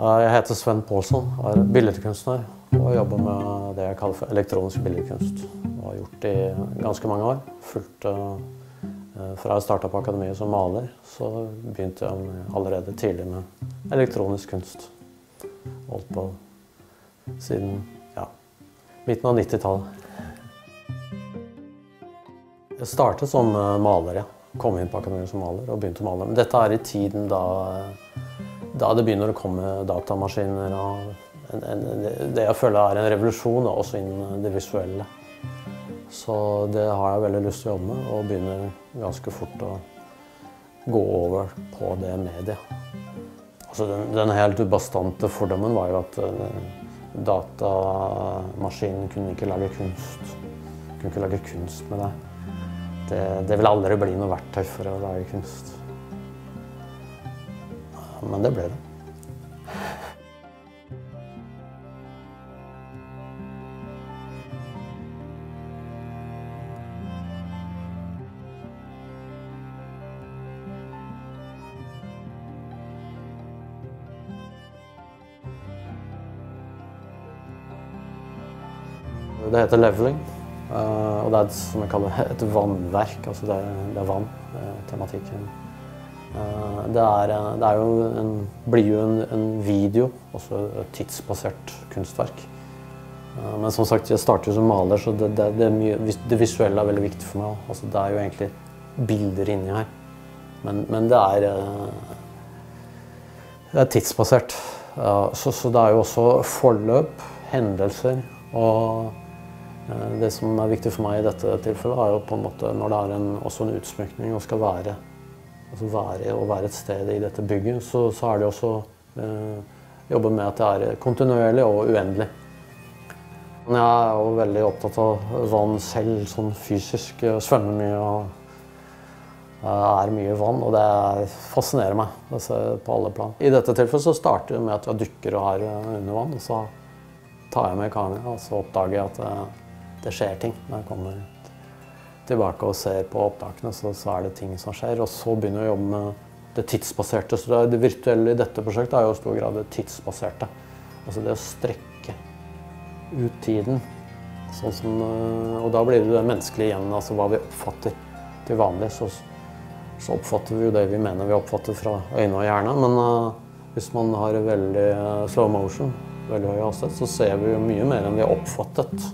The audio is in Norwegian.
Jeg heter Sven Pålsson, er billedkunstner og jobber med det jeg kaller for elektronisk billedkunst. Og har gjort det i ganske mange år. Fulgt, uh, fra jeg starta på akademiet som maler, så begynte jeg allerede tidlig med elektronisk kunst. Holdt på siden ja, midten av 90-tallet. Jeg startet som maler, ja. Kom inn på akademiet som maler og begynte å male. Men dette er i tiden da da det begynner å komme datamaskiner og en, en, det jeg føler er en revolusjon, også innen det visuelle. Så det har jeg veldig lyst til å jobbe med, og begynner ganske fort å gå over på det mediet. Altså den, den helt bastante fordommen var jo at uh, datamaskinen kunne ikke lage kunst. Kunne ikke lage kunst med det. Det, det vil aldri bli noe verktøy for å lage kunst men det ble det. Det heter leveling. Eh, og det er som jeg kaller et vannverk. Altså det er, det er vann, tematikken. Eh, det, er, eh, det er jo en, blir jo en, en, video, også et tidsbasert kunstverk. Eh, men som sagt, jeg starter jo som maler, så det, det, mye, det visuelle er veldig viktig for meg. Altså, det er jo egentlig bilder inni her. Men, men det, er, det er tidsbasert. Så, så, det er jo også forløp, hendelser. Og det som er viktig for meg i dette tilfellet, er jo på en måte når det er en, også en utsmykning og skal være altså være, å være et sted i dette bygget, så, så er det også eh, jobbe med at det er kontinuerlig og uendelig. Men jeg er jo veldig opptatt av vann selv, sånn fysisk. Jeg svømmer mye og er mye vann, og det fascinerer meg på alle plan. I dette tilfellet så starter det med at jeg dykker og er under vann, og så tar jeg med kameraet, og så oppdager jeg at det, det skjer ting når jeg kommer tilbake og ser på opptakene, så, så, er det ting som skjer. Og så begynner vi å jobbe med det tidsbaserte. Så det, virtuelle i dette prosjektet er jo i stor grad det tidsbaserte. Altså det å strekke ut tiden. Sånn som, eh, og da blir det det menneskelige igjen, altså hva vi oppfatter til vanlig. Så, så, oppfatter vi jo det vi mener vi oppfatter fra øyne og hjerne. Men uh, hvis man har veldig uh, slow motion, veldig høy hastighet, så ser vi jo mye mer enn vi har oppfattet.